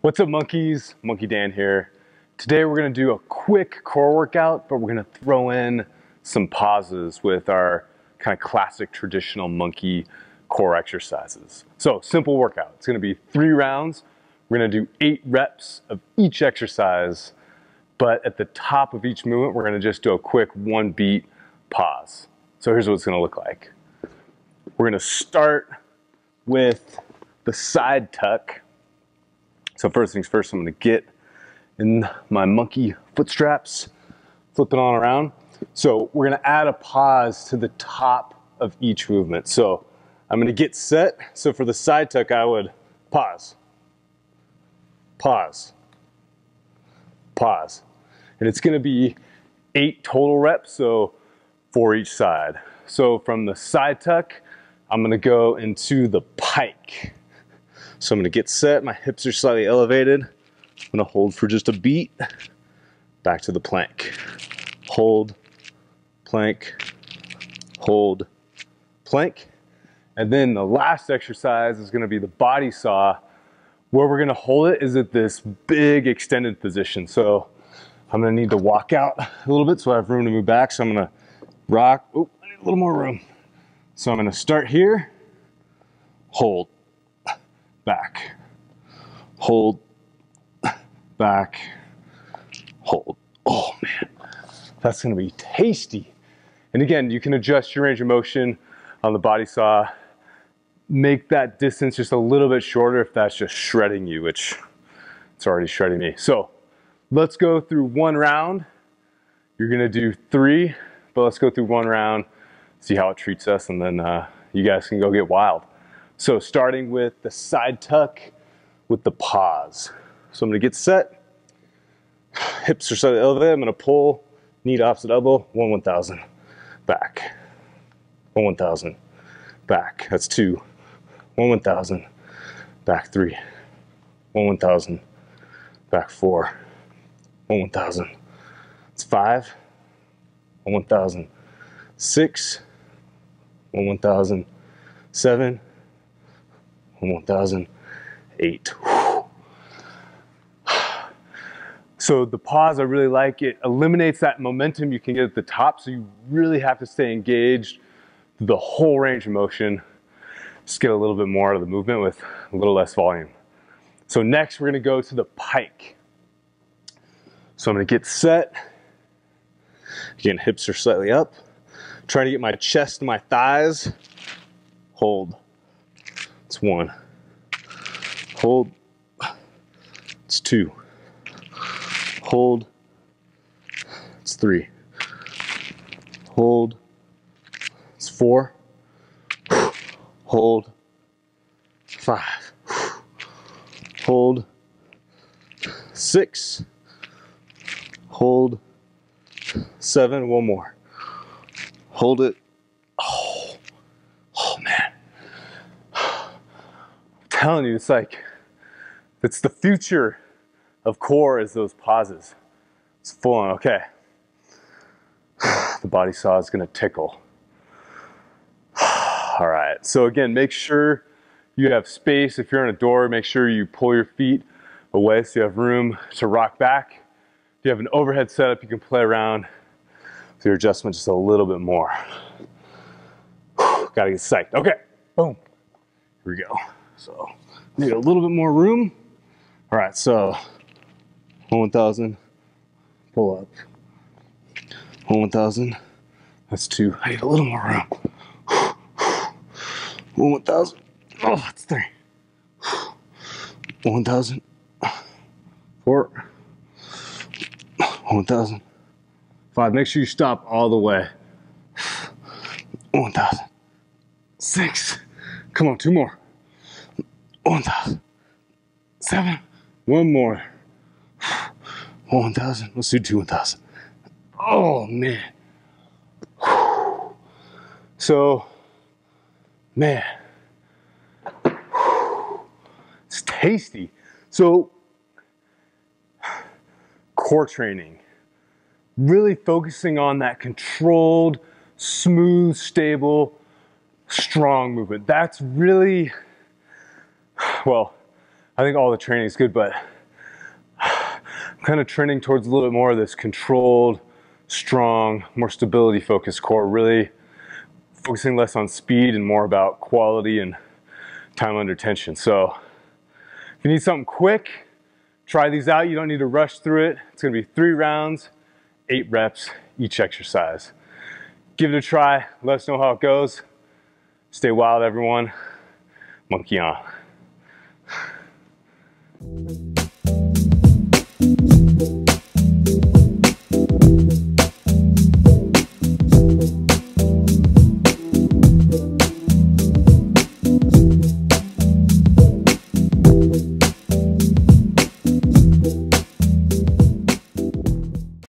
What's up monkeys? Monkii Dan here. Today we're gonna do a quick core workout, but we're gonna throw in some pauses with our kind of classic traditional monkii core exercises. So simple workout. It's gonna be three rounds. We're gonna do eight reps of each exercise, but at the top of each movement, we're gonna just do a quick one beat pause. So here's what it's gonna look like. We're gonna start with the side tuck so first things first, I'm gonna get in my monkii foot straps, flip it on around. So we're gonna add a pause to the top of each movement. So I'm gonna get set. So for the side tuck, I would pause, pause, pause. And it's gonna be eight total reps, so for each side. So from the side tuck, I'm gonna go into the pike. So I'm gonna get set, my hips are slightly elevated. I'm gonna hold for just a beat, back to the plank. Hold, plank, hold, plank. And then the last exercise is gonna be the body saw. Where we're gonna hold it is at this big extended position. So I'm gonna need to walk out a little bit so I have room to move back. So I'm gonna rock, oh, I need a little more room. So I'm gonna start here, hold, back, hold, back, hold. Oh man, that's gonna be tasty. And again, you can adjust your range of motion on the body saw. Make that distance just a little bit shorter if that's just shredding you, which it's already shredding me. So let's go through one round. You're gonna do three, but let's go through one round, see how it treats us, and then uh, you guys can go get wild. So starting with the side tuck with the pause. So I'm gonna get set. Hips are slightly elevated. I'm gonna pull, knee to opposite elbow, one 1,000. Back. One 1,000. Back. That's two. One 1,000. Back three. One 1,000. Back four. One 1,000. It's five. One 1,000. Six. One 1,000. Seven. 1008. So the pause, I really like it. Eliminates that momentum you can get at the top, so you really have to stay engaged the whole range of motion. Just get a little bit more out of the movement with a little less volume. So next, we're gonna go to the pike. So I'm gonna get set. Again, hips are slightly up. Trying to get my chest and my thighs. Hold. It's one. Hold. It's two. Hold. It's three. Hold. It's four. Hold. Five. Hold. Six. Hold. Seven. One more. Hold it. Telling you, it's like, it's the future of core is those pauses. It's full on, okay. The body saw is gonna tickle. All right, so again, make sure you have space. If you're in a door, make sure you pull your feet away so you have room to rock back. If you have an overhead setup, you can play around with your adjustment just a little bit more. Gotta get psyched. Okay, boom. Here we go. So need a little bit more room. All right, so 1,000, pull up. 1,000, that's two. I need a little more room. 1,000, oh, that's three. 1,000, four, 1,000, five. Make sure you stop all the way. 1,000, six. Come on, two more. One thousand. Seven. One more. One thousand. Let's do two one thousand. Oh man. So, man, it's tasty. So, core training, really focusing on that controlled, smooth, stable, strong movement. That's really well, I think all the training is good, but I'm kind of trending towards a little bit more of this controlled, strong, more stability focused core, really focusing less on speed and more about quality and time under tension. So if you need something quick, try these out. You don't need to rush through it. It's gonna be three rounds, eight reps each exercise. Give it a try. Let us know how it goes. Stay wild, everyone. Monkii on. Thank you.